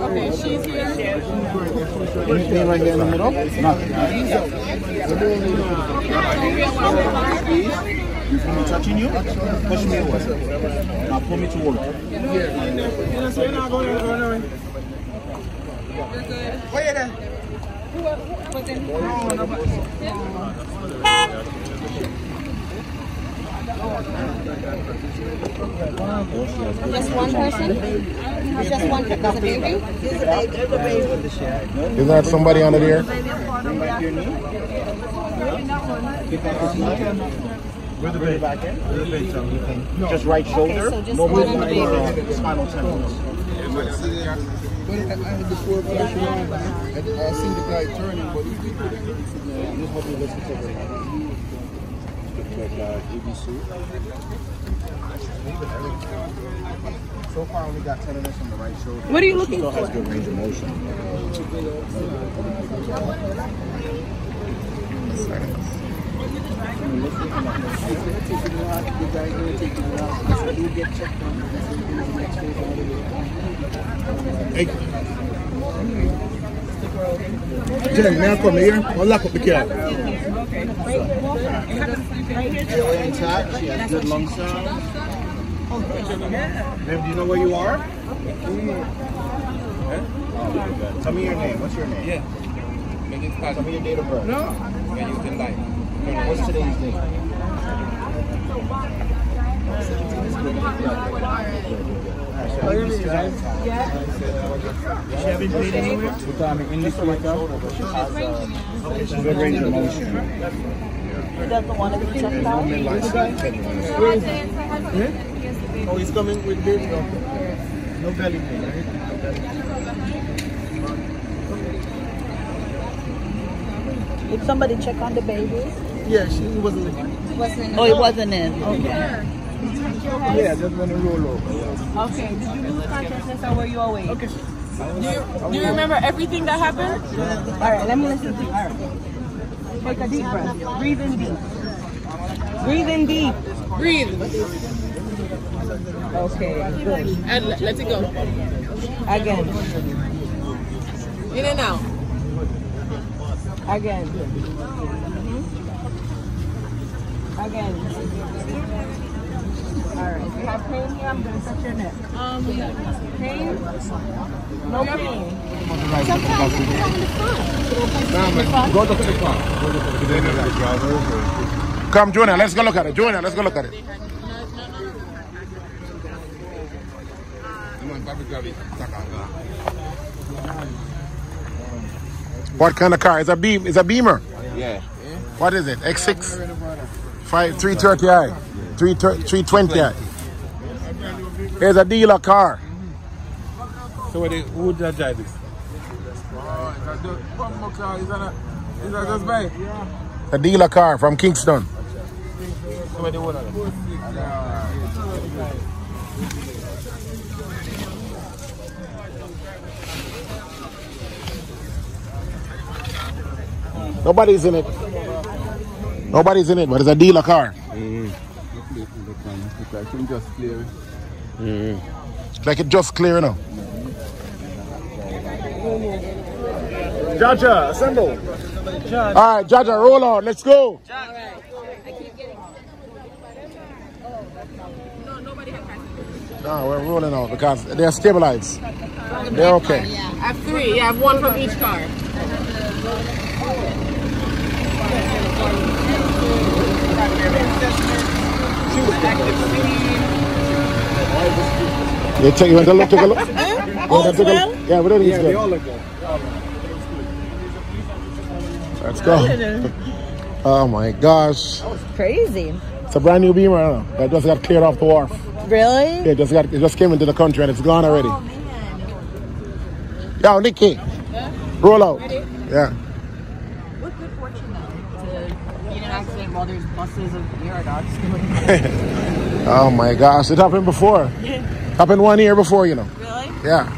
Okay, she's here. Anything right here in the middle? Nothing. You feel me touching you? Push me away. Now pull me toward you. Just one person? Just one person? There's a baby? There's a baby. Is that somebody under there? Where the baby back in? Where the baby just right shoulder. so just no one on movement the or baby. uh, spinal tendons. But I, I had the four flash around. I, I seen the guy turning, but he just hope he listens to it. Check uh, ABC. So far, only got tenderness on the right shoulder. What are you looking Still for? has good range of motion. Jen, may I come here? I'll lock up the car. Airway intact. She has good lung sound. Ma'am, do you know where you are? Huh? Tell me your name. What's your name? Yeah. Tell me your date of birth. No. When you can like. What's today's date? Good range of motion. Doesn't want to be checked out? Oh, he's coming with baby. Okay. No belly pain, right? No belly pain. Did somebody check on the baby? Yeah, she wasn't. in Oh, it wasn't in. Oh, okay. Yeah, just when to roll over. Okay. Did you lose consciousness or were you awake? Okay. Do you, do you remember everything that happened? All right, let me listen to you. All right. Take a deep breath. Breathe in deep. Breathe in deep. Breathe Okay, good. and let, let it go. Again. In and out. Again. Again. All right. You have pain here? I'm going to touch your neck. Um, Pain? No pain. Go to the car. Come, Jonah, let's go look at it. Jonah, let's go look at it. What kind of car? It's a beam. It's a Beamer. Yeah. What is it? X6, five, 330i, 320i. It's a dealer car. So what they, who did drive this? Oh, it's a car. Is that a, is that just by? A dealer car from Kingston. So what they want? Nobody's in it. Nobody's in it, but it's a dealer car. Mm. I can just clear it. Like it just clear now. JAHJAH, assemble. All right, JAHJAH, roll on. Let's go. No, we're rolling out because they're stabilized. They're okay. I have three. Yeah, I have one from each car. You take you want to look, take a look. You want to take look? Yeah, we don't need to They all look good. Let's go. Oh my gosh. That was Crazy. It's a brand new Beamer now. That just got cleared off the wharf. Really? Yeah, it just got it just came into the country and it's gone already. Oh, Yo, Nikki. Roll out. Yeah. What good fortune though to be in an accident while there's buses of mirror dogs. Oh my gosh, it happened before. Happened one year before, you know. really? Yeah.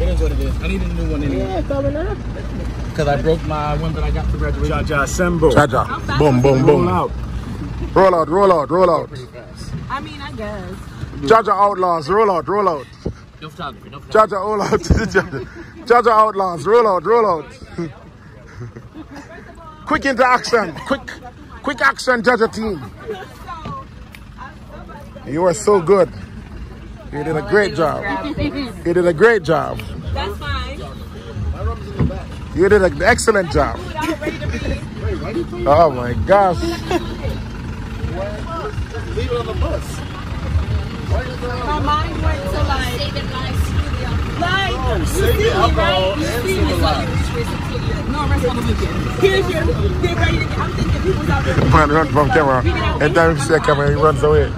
It is what it is. I need a new one anyway. Yeah, coming up. because I broke my one that I got for graduation. JAHJAH assemble. JAHJAH. Boom, boom, boom. Roll boom. out. Roll out, roll out, roll out. I mean, I guess. JAHJAH Outlaws, roll out, roll out. No photography, no photography. JAHJAH all out. JAHJAH, JAHJAH Outlaws, roll out, roll out. quick into action, quick, quick action, JAHJAH team. You are so good. You did a great job. You did a great job. That's fine. You did an excellent job. Oh my gosh. Leave it on the bus. My mind went to like. Saving. Like, Oh, you see me, right? You see me, saving so lives. you- No, rest on the weekend. Here's your, get ready to, I'm thinking people's out there. Man run from camera. Every time you see a camera, he runs away.